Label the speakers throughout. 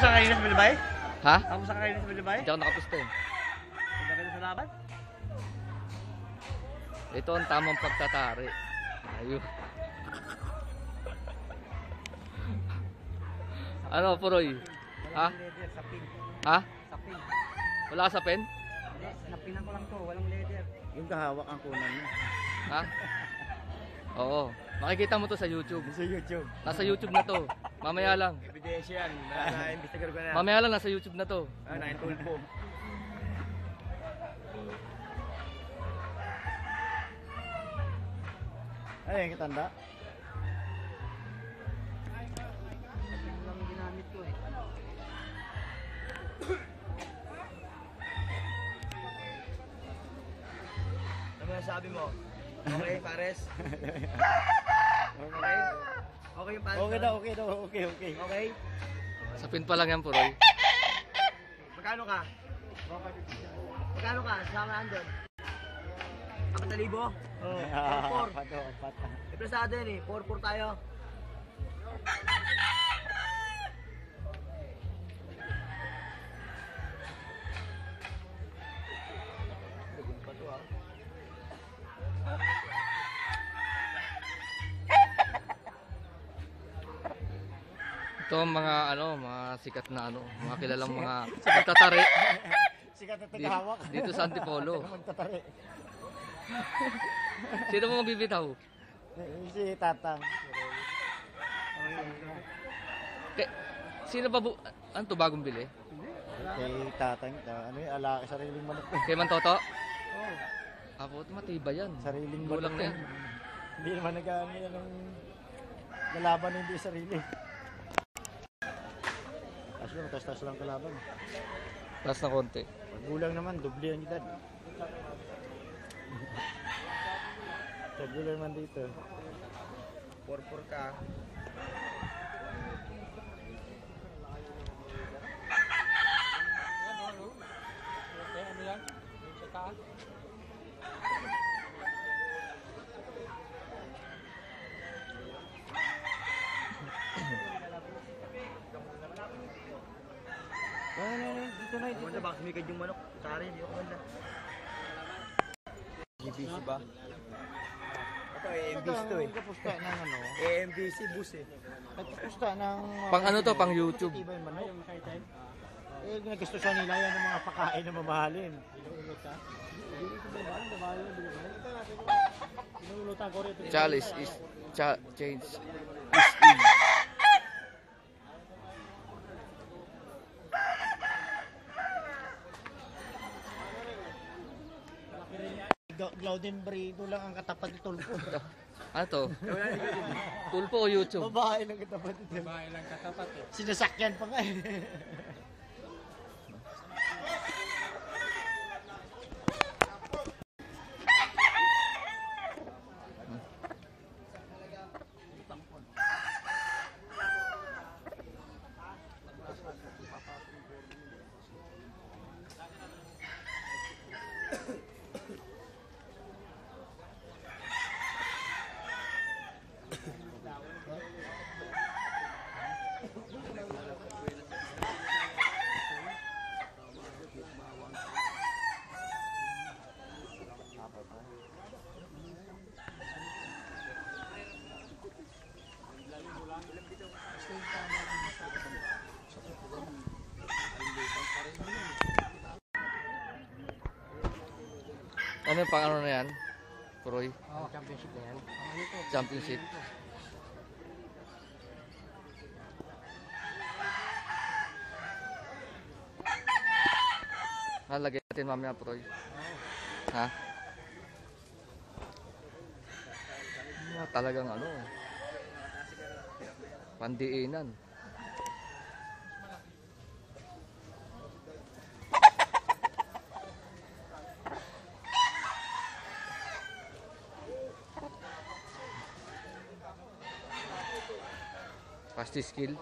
Speaker 1: Tapos ka kanina sa Bilbay?
Speaker 2: Ha?
Speaker 1: Tapos ka kanina sa Bilbay?
Speaker 2: Hindi ako nakapista eh.
Speaker 1: Punta ka sa laban?
Speaker 2: Ito ang tamang pagtatari. Ayun. ano, Puroy? Ha?
Speaker 1: Sa pin.
Speaker 2: Ha?
Speaker 1: Sa pin.
Speaker 2: Wala ka sa pen?
Speaker 1: Hindi, napinan ko lang to. Walang leather.
Speaker 3: Yung kahawak ang kunan niya.
Speaker 2: Ha? Oo. Makikita mo to sa YouTube.
Speaker 3: Sa YouTube.
Speaker 2: Nasa YouTube na to. Mamaya lang.
Speaker 3: Ebidensya yan. Na-investigar ko na.
Speaker 2: Mamaya lang nasa YouTube na to.
Speaker 3: Ah, naintulpo. Ano yung kitanda?
Speaker 1: Ginamit ko eh.
Speaker 3: Ano sabi mo? Okay, pares? okay? Okay yung pares?
Speaker 1: Okay daw, okay daw. Okay, okay.
Speaker 3: Okay?
Speaker 2: Sa pin pa lang yan, Puroy.
Speaker 3: Magkano ka? Magkano ka? Sama andun? Apat na libo? Oo. Oh, 4-4.
Speaker 1: Pato, pato.
Speaker 3: May plasado yan eh. 4-4 tayo.
Speaker 2: Ito ang mga ano, mga sikat na ano, mga kilalang mga pagtatari
Speaker 1: Sikat na tagahawak.
Speaker 2: dito sa Antipolo. Sino mo bibitaw?
Speaker 1: Si Tatang.
Speaker 2: Kay, sino ba bu... Ano to, bagong bili?
Speaker 1: Kay Tatang. ta- Ano yung alaki sariling manok.
Speaker 2: Kay Mantoto? Ah, puto, matibay yan.
Speaker 1: Sariling manok.
Speaker 2: na yan.
Speaker 1: Hindi naman nag-ano yan ng lalaban hindi sarili. Tapos lang, tas-tas lang kalaban.
Speaker 2: Taas na konti.
Speaker 1: Pag gulang naman, doble ang edad. Doble naman dito.
Speaker 3: 4-4 ka.
Speaker 1: Ano, ano, ano, dito na, dito.
Speaker 3: Maganda baka sumikad yung manok. Sari, hindi ako ganda. GBC ba? Ito, AMBC to eh.
Speaker 1: Kapusta ng ano?
Speaker 3: AMBC bus eh.
Speaker 1: Kapusta ng...
Speaker 2: Pang ano to, pang YouTube.
Speaker 1: Iba yung manok. Eh, nagastusan nila yan ng mga pakain na mamahalin.
Speaker 2: Chalice is... Cha change is in.
Speaker 1: Gla- Glaudenbury, ito lang ang katapat ni Tulpo.
Speaker 2: Ano to? Tulpo o YouTube?
Speaker 1: Babae lang katapat ni Tulpo. Babae lang katapat eh. Sinasakyan pa nga eh.
Speaker 2: Ano yung pang ano na yan? Puroy?
Speaker 1: Oh, championship na yan.
Speaker 2: Championship. Nalagay natin mamaya, Puroy. Ha? Ah, talagang ano. Pandiinan. Pasti skill.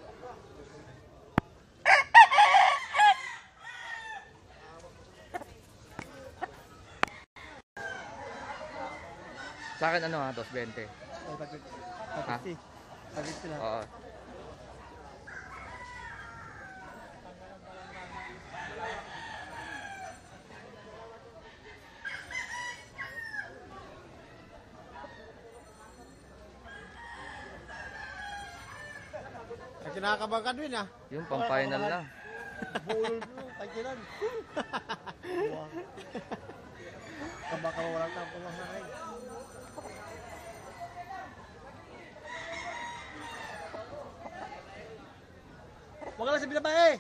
Speaker 2: Sa akin ano ha, 220. Ha?
Speaker 1: Pagkiti. Pagkiti lang.
Speaker 2: Oo.
Speaker 4: Kinakabahan ka din ah.
Speaker 2: Yung pang-final na.
Speaker 4: Bulol mo, kajilan. Kabaka wala na pumahay. Huwag ka lang sa binabae!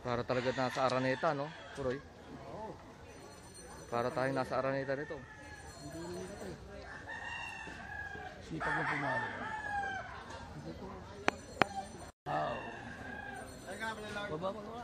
Speaker 2: Para talaga nasa Araneta, no? Puroy. Para tayong nasa Araneta nito.
Speaker 4: Sipag mo pumalo. Wow. Baba mo na.